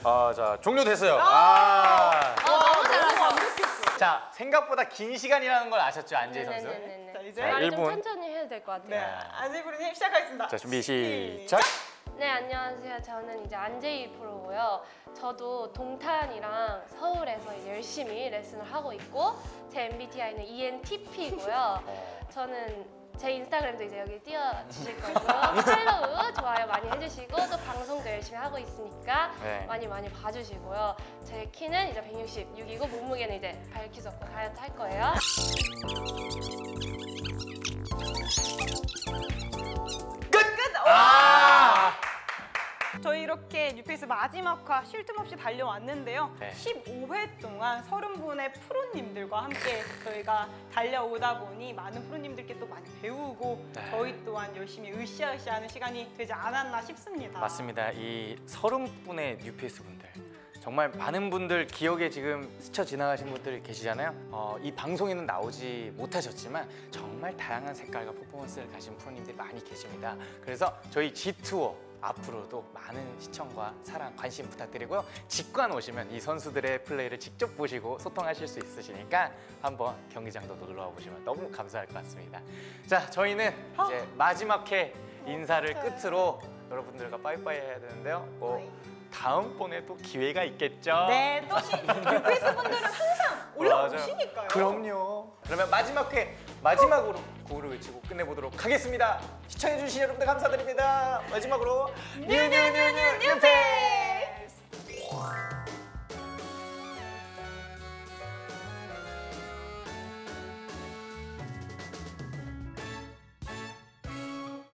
아, (laughs) 자 종료됐어요. 아. 어, 너무 잘하셨어요. 자 생각보다 긴 시간이라는 걸 아셨죠 안재희 선수? 네네네네. 자, 이제 말을 좀 일본. 천천히 해도 될 것 같아요. 네, 안지부르님 시작하겠습니다. 자 준비 시작. 네, 안녕하세요. 저는 이제 안재희 프로고요. 저도 동탄이랑 서울에서 이제 열심히 레슨을 하고 있고 제 MBTI는 ENTP고요. (laughs) 저는 제 인스타그램도 이제 여기 띄워주실 (laughs) 거고요. 팔로우, 좋아요 많이 해주시고 또 방송도 열심히 하고 있으니까 네. 많이 많이 봐주시고요. 제 키는 이제 166이고 몸무게는 이제 없고 다이어트 할 거예요. 끝! 아. 저희 이렇게 뉴페이스 마지막 화 쉴 틈 없이 달려왔는데요. 네. 15회 동안 30분의 프로님들과 함께 저희가 달려오다 보니 많은 프로님들께 또 많이 배우고 네. 저희 또한 열심히 으쌰으쌰하는 시간이 되지 않았나 싶습니다. 맞습니다. 이 서른 분의 뉴페이스 분들 정말 많은 분들 기억에 지금 스쳐 지나가신 분들 계시잖아요. 어, 이 방송에는 나오지 못하셨지만 정말 다양한 색깔과 퍼포먼스를 가진 프로님들이 많이 계십니다. 그래서 저희 G2어 앞으로도 많은 시청과 사랑, 관심 부탁드리고요. 직관 오시면 이 선수들의 플레이를 직접 보시고 소통하실 수 있으시니까 한번 경기장도 놀러 와 보시면 너무 감사할 것 같습니다. 자, 저희는 이제 마지막 회 인사를 끝으로 여러분들과 빠이빠이 해야 되는데요. 뭐 다음번에 또 기회가 있겠죠? 네, 또 시, 뉴페이스 분들은 항상 올라오시니까요. 그럼요. 그러면 마지막 회 마지막으로 구호를 외치고 끝내보도록 하겠습니다. 시청해주신 여러분들 감사드립니다. 마지막으로 뉴뉴뉴뉴 뉴페